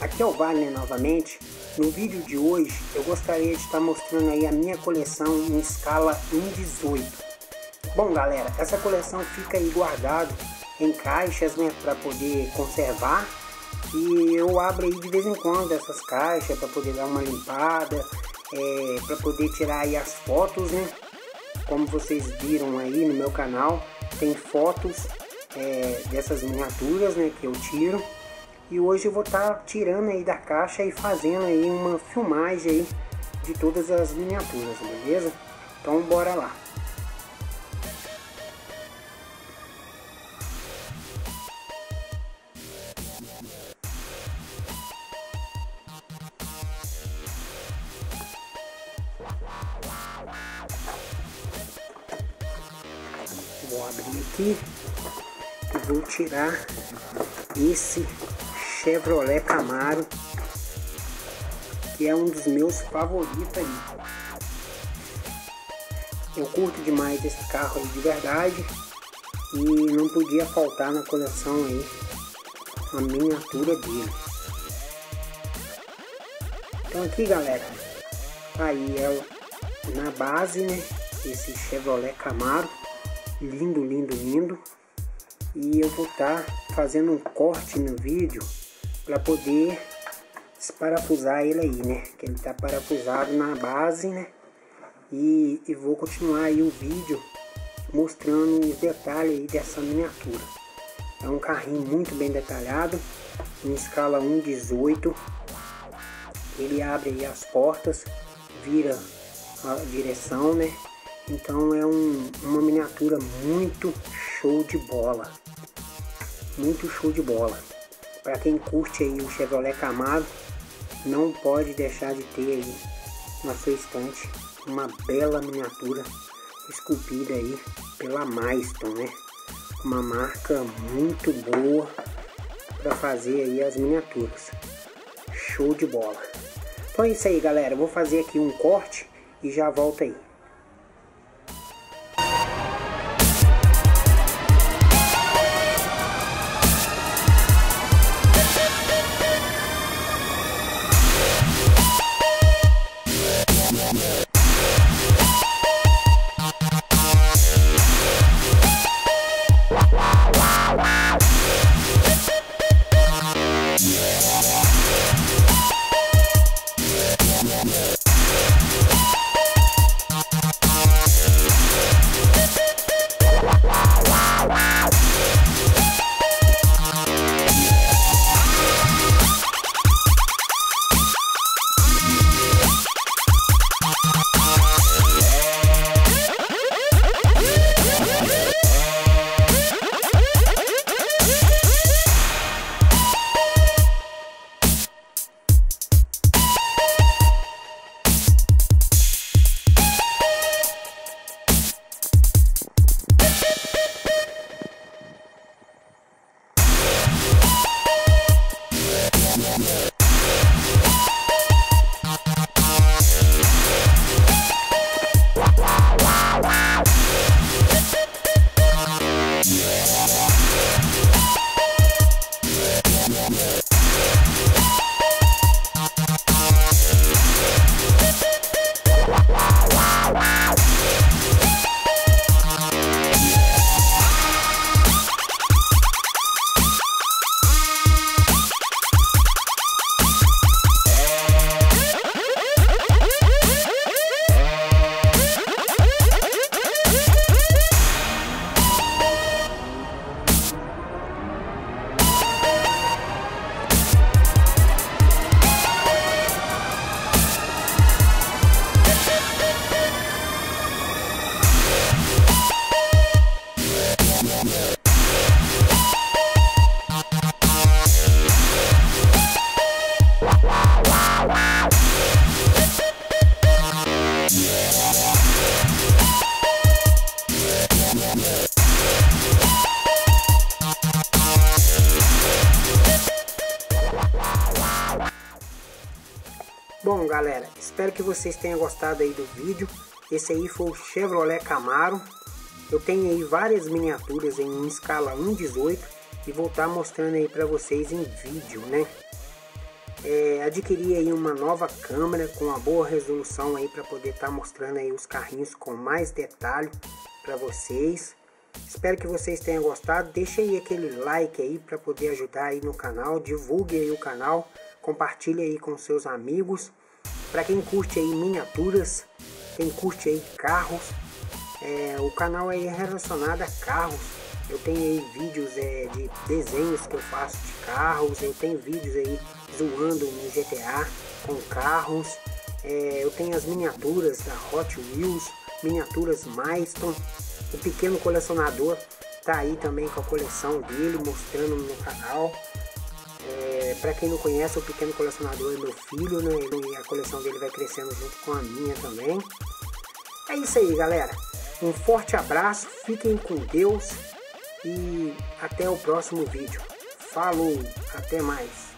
aqui é o Wagner novamente. No vídeo de hoje eu gostaria de estar mostrando aí a minha coleção em escala 1.18. Bom galera, essa coleção fica aí guardado em caixas né, para poder conservar e eu abro aí de vez em quando essas caixas para poder dar uma limpada, é, para poder tirar aí as fotos, né? Como vocês viram aí no meu canal, tem fotos é, dessas miniaturas né, que eu tiro e hoje eu vou estar tá tirando aí da caixa e fazendo aí uma filmagem aí de todas as miniaturas, beleza? Então bora lá. Vou abrir aqui e vou tirar esse Chevrolet Camaro, que é um dos meus favoritos aí. Eu curto demais esse carro de verdade e não podia faltar na coleção aí a miniatura dele. Então aqui galera, aí é na base né, esse Chevrolet Camaro, lindo, lindo, lindo. E eu vou estar tá fazendo um corte no vídeo para poder desparafusar ele aí, né? Que ele tá parafusado na base, né? E, e vou continuar aí o vídeo mostrando os detalhes aí dessa miniatura. É um carrinho muito bem detalhado, em escala 1.18. Ele abre aí as portas, vira a direção, né? Então é um, uma miniatura muito show de bola. Muito show de bola. Para quem curte aí o Chevrolet Camaro, não pode deixar de ter aí na sua estante uma bela miniatura esculpida aí pela Maiston, né? Uma marca muito boa para fazer aí as miniaturas. Show de bola. Então é isso aí, galera. Eu vou fazer aqui um corte e já volto aí. Bom galera, espero que vocês tenham gostado aí do vídeo. Esse aí foi o Chevrolet Camaro. Eu tenho aí várias miniaturas em escala 1.18 e vou estar tá mostrando aí para vocês em vídeo, né? é, adquirir aí uma nova câmera com uma boa resolução aí para poder estar tá mostrando aí os carrinhos com mais detalhe para vocês. Espero que vocês tenham gostado. Deixe aí aquele like aí para poder ajudar aí no canal. Divulgue aí o canal. Compartilhe aí com seus amigos. Para quem curte aí miniaturas, quem curte aí carros, é, o canal é relacionado a carros. Eu tenho aí vídeos é, de desenhos que eu faço de carros. Eu tenho vídeos aí zoando no GTA com carros. É, eu tenho as miniaturas da Hot Wheels, miniaturas Milestone. O pequeno colecionador tá aí também com a coleção dele, mostrando no canal. É, para quem não conhece, o pequeno colecionador é meu filho, né? E a coleção dele vai crescendo junto com a minha também. É isso aí, galera. Um forte abraço, fiquem com Deus e até o próximo vídeo. Falou, até mais.